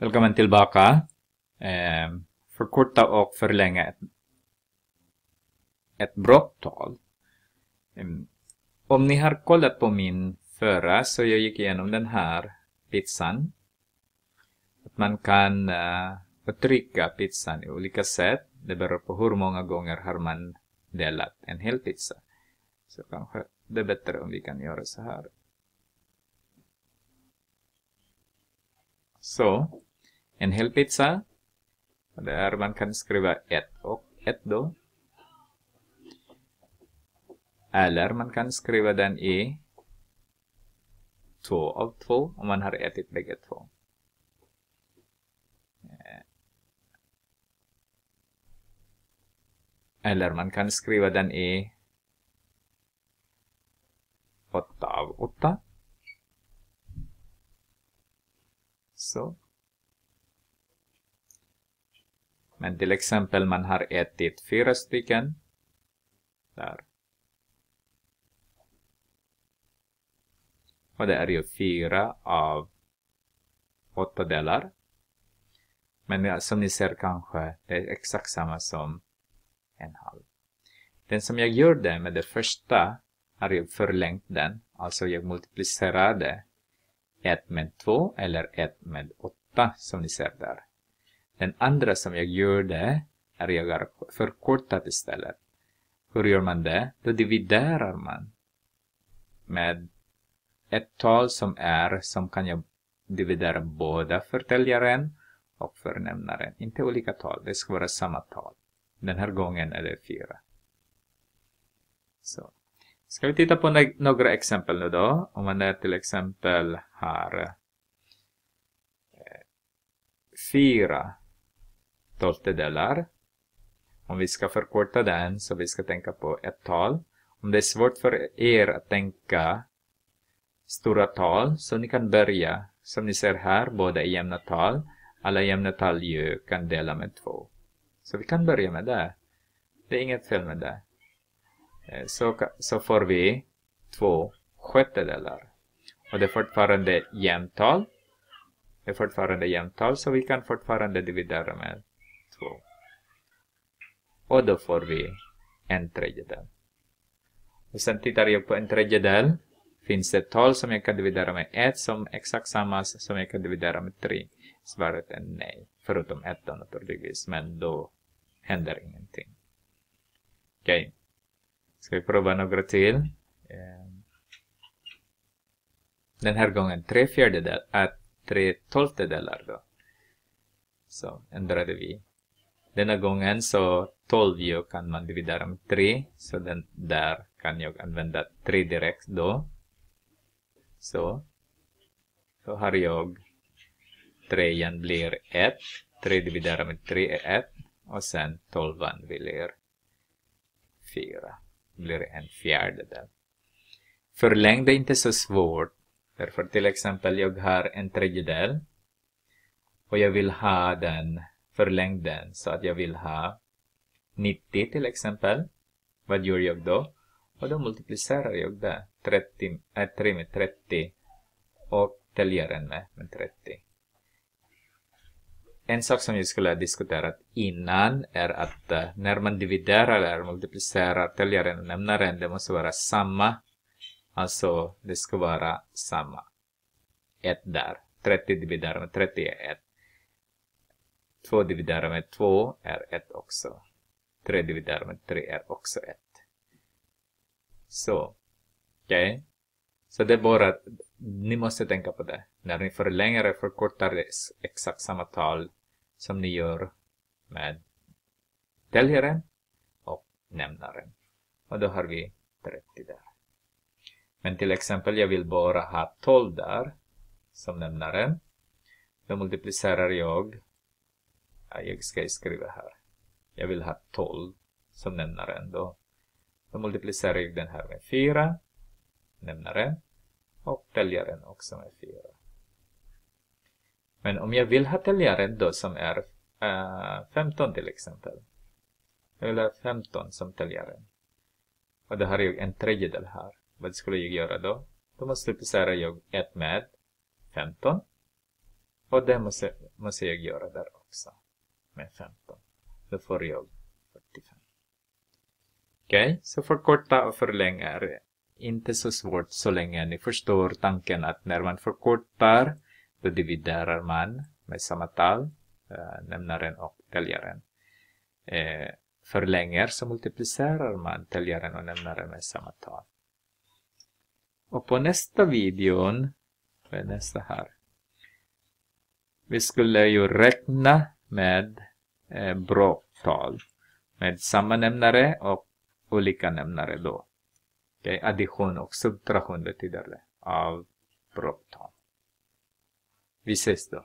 Välkommen tillbaka. Eh, förkorta och förlänga ett, ett brotttal. Eh, om ni har kollat på min förra så jag gick igenom den här pizzan. Att man kan eh, uttrycka pizzan i olika sätt. Det beror på hur många gånger har man delat en hel pizza. Så kanske det är bättre om vi kan göra så här. Så, en hel pizza. Där man kan skriva ett och ett då. Eller man kan skriva den i två av två om man har ätit bägge två. Eller man kan skriva den i åtta av åtta. Så. Men till exempel man har ätit fyra stycken. Där. Och det är ju fyra av åtta delar. Men som ni ser kanske, det är exakt samma som en halv. Den som jag gjorde med det första har jag förlängt den. Alltså jag multiplicerade 1 med 2 eller 1 med 8 som ni ser där. Den andra som jag gjorde är jag har förkortat istället. Hur gör man det? Då dividerar man med ett tal som är, som kan jag dividera båda förtäljaren och förnämnaren. Inte olika tal, det ska vara samma tal. Den här gången är det fyra. Så. Ska vi titta på några exempel nu då? Om man är till exempel har eh, tolfte delar. Om vi ska förkorta den så vi ska tänka på ett tal. Om det är svårt för er att tänka stora tal så ni kan börja, som ni ser här, båda är jämna tal. Alla jämna tal ju kan dela med två. Så vi kan börja med det. Det är inget fel med det. Eh, så, så får vi två sjättedelar. Och det är fortfarande jämntal. Det är fortfarande jämntal så vi kan fortfarande dividera med två. Och då får vi en tredjedel. Och sen tittar jag på en tredjedel. Finns det ett tal som jag kan dividera med 1 som exakt samma som jag kan dividera med 3? Svaret är nej. Förutom 1 naturligtvis. Men då händer ingenting. Okej. Okay. Ska vi prova några till? Ehm. Den här gången 3 fjärdedelar, äh, 3 tolftedelar då. Så ändrade vi. Denna gången så 12 ju kan man dividera med 3. Så den där kan jag använda 3 direkt då. Så. Så har jag 3 igen blir 1. 3 dividerat med 3 är 1. Och sen 12 blir 4 blir en fjärdedel. Förlängd är inte så svårt. Därför till exempel jag har en tredjedel och jag vill ha den förlängd den så att jag vill ha 90 till exempel. Vad gör jag då? Och då multiplicerar jag det. 30, äh, 3 med 30 och täljaren med, med 30. En sak som jag skulle ha diskuterat innan är att uh, när man dividerar eller multiplicerar täljaren och nämnaren, det måste vara samma. Alltså, det ska vara samma. 1 där. 30 dividerat med 30 är 1. 2 dividerat med 2 är 1 också. 3 dividerat med 3 är också 1. Så. Okej. Okay. Så det är bara, att ni måste tänka på det. När ni förlänger och förkortar exakt samma tal som ni gör med täljaren och nämnaren. Och då har vi 30 där. Men till exempel, jag vill bara ha 12 där som nämnaren. Då multiplicerar jag, ja, jag ska skriva här. Jag vill ha 12 som nämnaren då. Då multiplicerar jag den här med 4, nämnaren, och täljaren också med 4. Men om jag vill ha täljaren då som är eh, äh, 15 till exempel. Jag vill ha 15 som täljaren. Och då har jag en tredjedel här. Vad skulle jag göra då? Då multiplicerar jag 1 med 15. Och det måste, måste jag göra där också. Med 15. Då får jag 45. Okej, okay? så förkorta och förlänga är inte så svårt så länge ni förstår tanken att när man förkortar då dividerar man med samma tal, äh, nämnaren och täljaren. Eh, Förlänger så multiplicerar man täljaren och nämnaren med samma tal. Och på nästa videon, är nästa här? Vi skulle ju räkna med eh, bråktal med samma nämnare och olika nämnare då. Okay, addition och subtraktion betyder det av bråktal. Vi ses då.